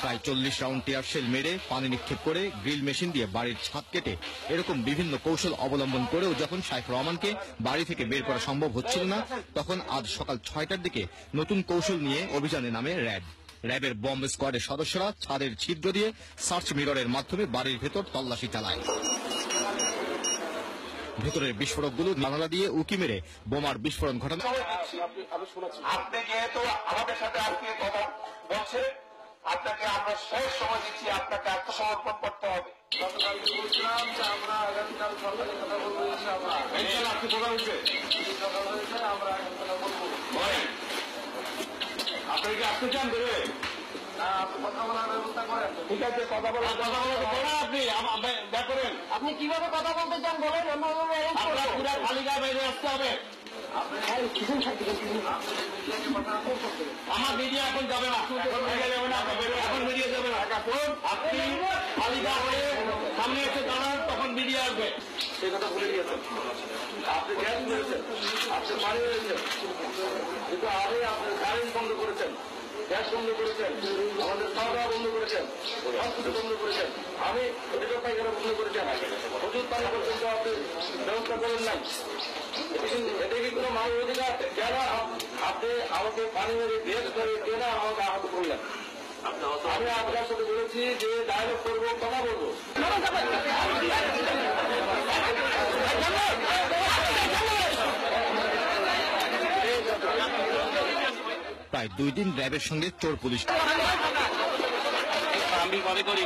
প্রায় চল্লিশ round tear shell মেরে পানি নিক্ষেপ করে গ্রিল মেশিন দিয়ে বাড়ির ছাদ কেটে এরকম বিভিন্ন কৌশল অবলম্বন করেও যখন শাইখ রহমানকে বাড়ি থেকে বের করা সম্ভব হচ্ছিল না, তখন আজ সকাল ছয়টার দিকে নতুন কৌশল নিয়ে অভিযানে নামে র্যাব। র্যাবের বম্ব স্কোয়াডের সদস্যরা ছাদের ছিদ্র দিয়ে সার্চ মিররের মাধ্যমে বাড়ির ভেতর তল্লাশি চালায়। ভেতরের বিস্ফোরকগুলো জানালা দিয়ে উকি মেরে বোমার বিস্ফোরণ ঘটানো আপনি আমাদের সাথে কথা আপনাকে আমরা শেষ সময় দিচ্ছি, আপনাকে আত্মসমর্পণ করতে হবে। বলব কথা আপনি ঠিক আছে, কথা আপনি কীভাবে কথা বলতে চান বলেন? অন্যভাবে বাইরে আসতে হবে। আমার মিডিয়া এখন যাবে না। এখন মিডিয়া যাবে না আপনি সামনে এসে দাঁড়ান, তখন মিডিয়া আসবে। সে কথা ভুলে আপনি গ্যাস আপনি কিন্তু আপনি কারেন্ট বন্ধ করেছেন, গ্যাস বন্ধ করেছেন, আমাদের খাওয়া দাওয়া বন্ধ করেছেন হসপিটাল বন্ধ করেছেন। আমি পাইখানা বন্ধ করেছেন ওষুধ পানি পর্যন্ত আপনি ব্যবস্থা করেন নাই। এটা কি কোনো মানব অধিকার? কেন আপনি আমাকে পানি মেরে গ্যাস করে কেন আমাকে আহত করলেন? আমি আপনার সাথে বলেছি যে ডায়লগ করব কথা বলব। প্রায় দুই দিন র্যাবের সঙ্গে চোর পুলিশ। আমি মনে করি